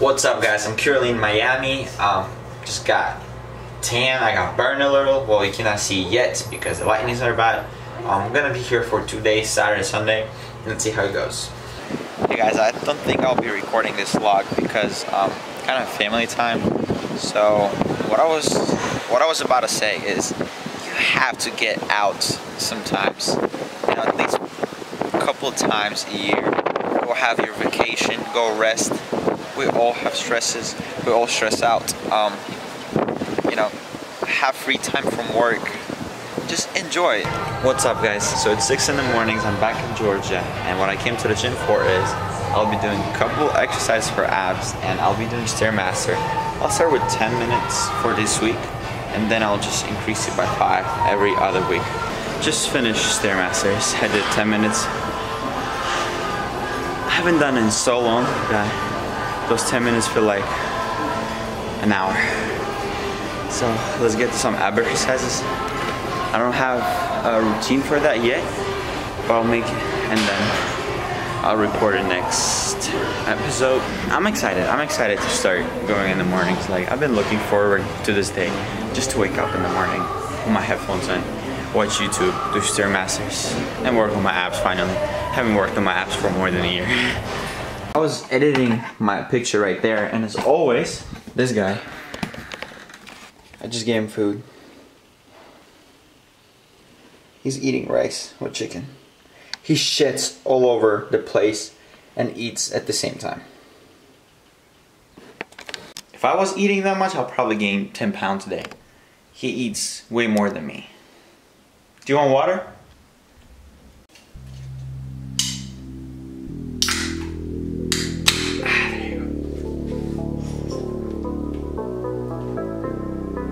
What's up guys, I'm currently in Miami. Um, just got tan, I got burned a little. Well, you cannot see yet because the lightnings are bad. Um, I'm gonna be here for two days, Saturday, Sunday. Let's see how it goes. Hey guys, I don't think I'll be recording this vlog because um, kind of family time. So what I was what I was about to say is you have to get out sometimes. You know, at least a couple times a year. Go have your vacation, go rest. We all have stresses. We all stress out. Um, you know, have free time from work. Just enjoy it. What's up guys? So it's 6 in the mornings, I'm back in Georgia and what I came to the gym for is I'll be doing a couple exercises for abs and I'll be doing Stairmaster. I'll start with 10 minutes for this week and then I'll just increase it by 5 every other week. Just finished Stairmasters. I did 10 minutes. I haven't done it in so long that those 10 minutes feel like an hour. So let's get to some ab exercises. I don't have a routine for that yet, but I'll make it and then I'll record it next episode. I'm excited. I'm excited to start going in the mornings. Like I've been looking forward to this day just to wake up in the morning with my headphones on, watch YouTube, do Stairmasters, and work on my abs finally. haven't worked on my abs for more than a year. I was editing my picture right there, and as always, this guy, I just gave him food. He's eating rice with chicken. He shits all over the place and eats at the same time. If I was eating that much, I'll probably gain 10 pounds a day. He eats way more than me. Do you want water?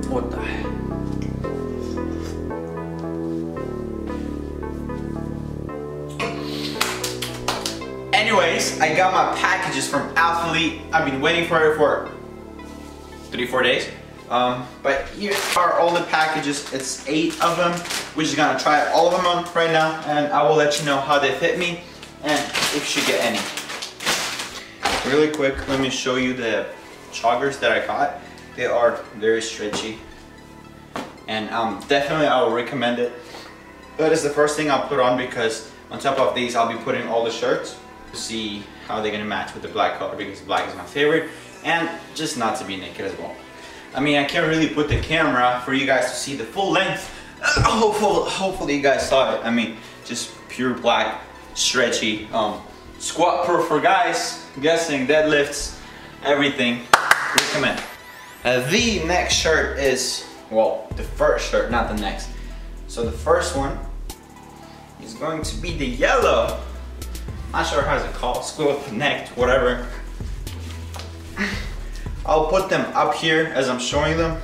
What the Anyways, I got my packages from Alphalete. I've been waiting for it for three, four days. Um, but here are all the packages. It's eight of them. We're just gonna try all of them on right now, and I will let you know how they fit me and if you get any. Really quick, let me show you the joggers that I got. They are very stretchy, and um, definitely I will recommend it. That is the first thing I'll put on because on top of these, I'll be putting all the shirts to see how they're gonna match with the black color because black is my favorite, and just not to be naked as well. I mean, I can't really put the camera for you guys to see the full length. Uh, hopefully, hopefully you guys saw it. I mean, just pure black, stretchy, um, squat proof for guys, guessing, deadlifts, everything. Recommend. Uh, the next shirt is, well, the first shirt, not the next. So the first one is going to be the yellow. Not sure how it's called, Squirrel Connect, whatever. I'll put them up here as I'm showing them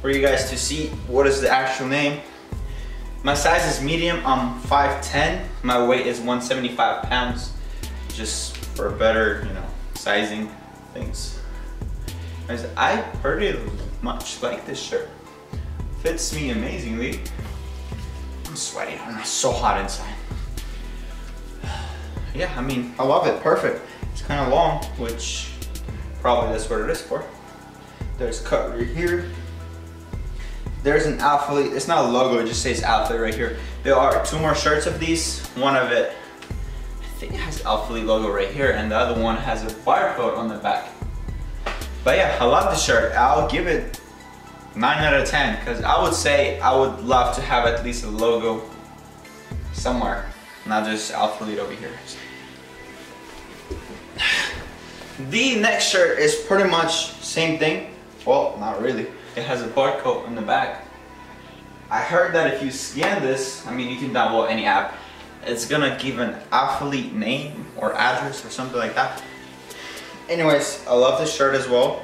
for you guys to see what is the actual name. My size is medium, I'm 5'10". My weight is 175 pounds, just for better, you know, sizing things. Guys, I pretty much like this shirt. Fits me amazingly. I'm sweaty, I'm so hot inside. Yeah, I mean, I love it, perfect. It's kind of long, which Probably that's what it is for. There's cut right here. There's an Alphalete, it's not a logo, it just says Alphalete right here. There are two more shirts of these. One of it, I think it has Alphalete logo right here, and the other one has a barcode on the back. But yeah, I love the shirt. I'll give it 9 out of 10, because I would say I would love to have at least a logo somewhere, not just Alphalete over here. The next shirt is pretty much same thing. Well, not really. It has a barcode on the back. I heard that if you scan this, I mean you can download any app, it's gonna give an athlete name or address or something like that. Anyways, I love this shirt as well.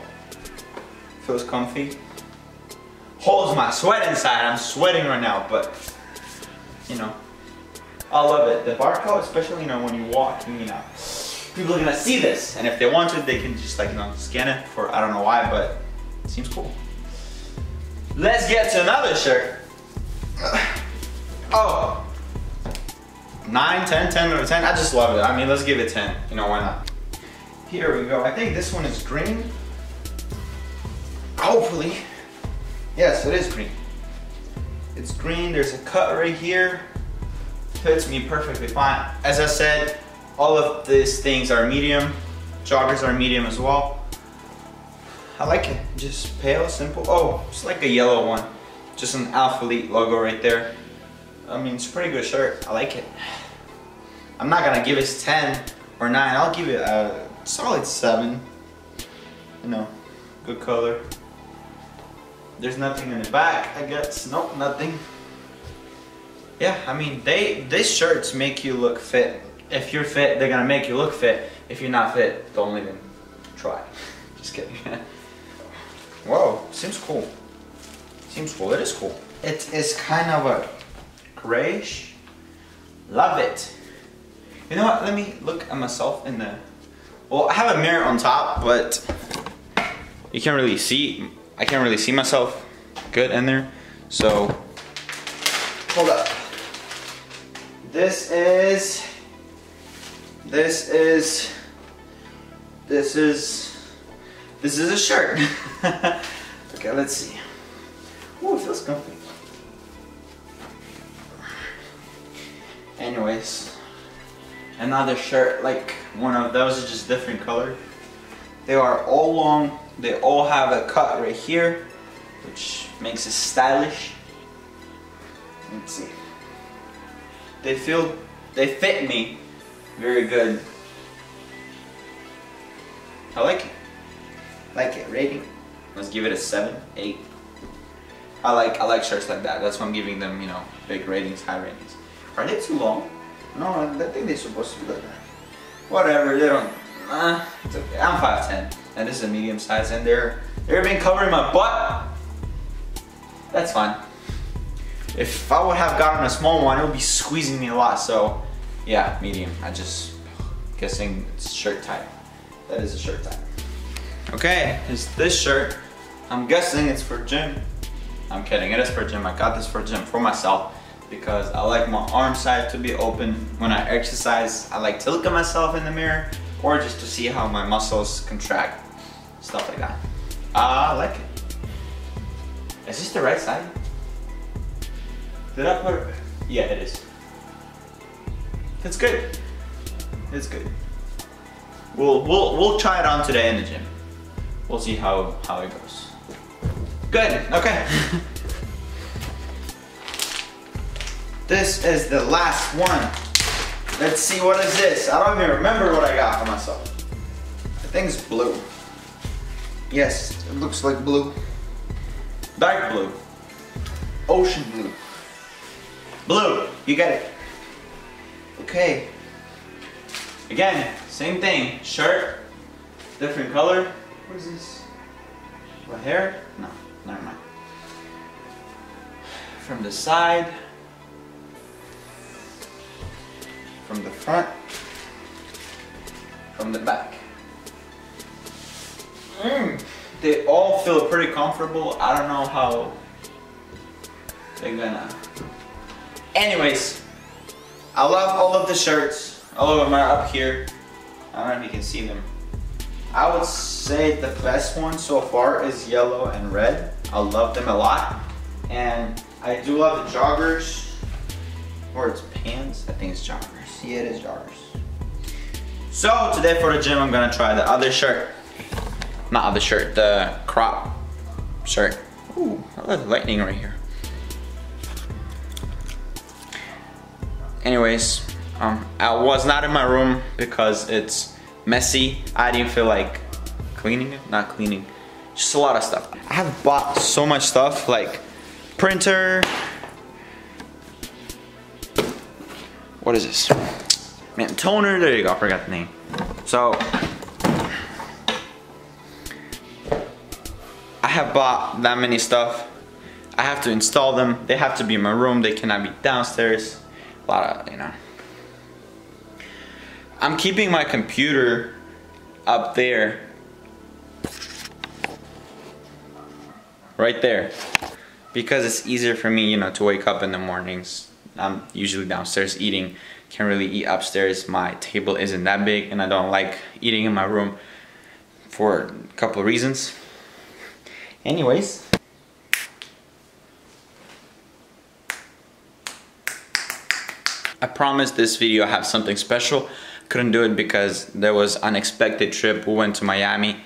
Feels comfy. Holds my sweat inside. I'm sweating right now, but you know, I love it. The barcode, especially you know when you walk, you know people are gonna see this. And if they want to, they can just like, you know, scan it for, I don't know why, but it seems cool. Let's get to another shirt. Oh, 9, 10, 10 out of 10. I just love it. I mean, let's give it 10. You know, why not? Here we go. I think this one is green. Hopefully. Yes, it is green. It's green, there's a cut right here. Fits me perfectly fine. As I said, all of these things are medium. Joggers are medium as well. I like it, just pale, simple. Oh, it's like a yellow one. Just an Alphalete logo right there. I mean, it's a pretty good shirt. I like it. I'm not gonna give it 10 or 9. I'll give it a solid 7. You know, good color. There's nothing in the back, I guess. Nope, nothing. Yeah, I mean, they these shirts make you look fit. If you're fit, they're gonna make you look fit. If you're not fit, don't even try. Just kidding. Whoa, seems cool. Seems cool, it is cool. It is kind of a grayish. Love it. You know what, let me look at myself in the... Well, I have a mirror on top, but you can't really see, I can't really see myself good in there. So, hold up. This is, this is, this is, this is a shirt. okay, let's see. Ooh, it feels comfy. Anyways, another shirt like one of those is just different color. They are all long. They all have a cut right here, which makes it stylish. Let's see. They feel, they fit me very good. I like it. Like it. Rating. Let's give it a seven, eight. I like I like shirts like that. That's why I'm giving them, you know, big ratings, high ratings. Are they too long? No, I think they're supposed to be like that. Whatever, they don't. Uh, it's okay. I'm 5'10", and this is a medium size, and they're they're been covering my butt. That's fine. If I would have gotten a small one, it would be squeezing me a lot. So, yeah, medium. I just guessing it's shirt type. That is a shirt type. Okay, it's this shirt. I'm guessing it's for gym. I'm kidding, it is for gym. I got this for gym for myself because I like my arm side to be open. When I exercise, I like to look at myself in the mirror or just to see how my muscles contract, stuff like that. I like it. Is this the right side? Did I put? Yeah, it is. It's good. It's good. We'll, we'll, we'll try it on today in the gym. We'll see how, how it goes. Good, okay. this is the last one. Let's see what is this. I don't even remember what I got for myself. I think it's blue. Yes, it looks like blue. Dark blue. Ocean blue. Blue, you get it. Okay. Again, same thing. Shirt, different color. What is this? What hair? No, never mind. From the side. From the front. From the back. Mm. They all feel pretty comfortable. I don't know how they're gonna. Anyways, I love all of the shirts. All of them are up here. I don't know if you can see them. I would say the best one so far is yellow and red. I love them a lot. And I do love the joggers. Or it's pants. I think it's joggers. Yeah, it is joggers. So today for the gym, I'm gonna try the other shirt. Not other shirt, the crop shirt. Ooh, I love lightning right here. Anyways, um, I was not in my room because it's messy. I didn't feel like cleaning it, not cleaning. Just a lot of stuff. I have bought so much stuff like printer. What is this? Man, toner, there you go, I forgot the name. So, I have bought that many stuff. I have to install them. They have to be in my room. They cannot be downstairs. A lot of, you know. I'm keeping my computer up there. Right there. Because it's easier for me, you know, to wake up in the mornings I'm usually downstairs eating. Can't really eat upstairs. My table isn't that big and I don't like eating in my room for a couple of reasons. Anyways. I promised this video I have something special. Couldn't do it because there was unexpected trip. We went to Miami.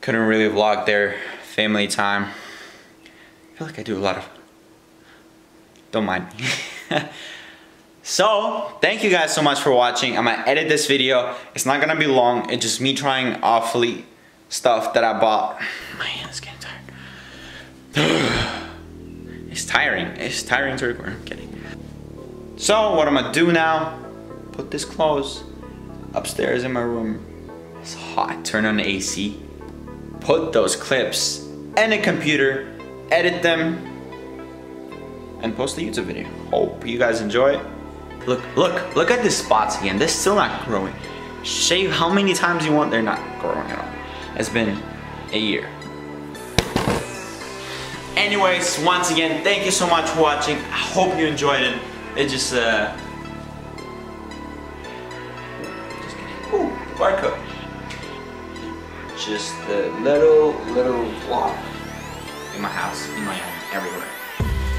Couldn't really vlog there. Family time. I feel like I do a lot of... Don't mind me. so, thank you guys so much for watching. I'm gonna edit this video. It's not gonna be long. It's just me trying Alphalete stuff that I bought. My hand's getting tired. it's tiring. It's tiring to record. I'm kidding. So, what I'm gonna do now, put this clothes upstairs in my room. It's hot. Turn on the AC. Put those clips in a computer, edit them, and post a YouTube video. Hope you guys enjoy it. Look, look, look at the spots again. They're still not growing. Shave how many times you want, they're not growing at all. It's been a year. Anyways, once again, thank you so much for watching. I hope you enjoyed it. It just, uh... Just. Ooh, barcode. Just a little, little vlog in my house, in my home, everywhere.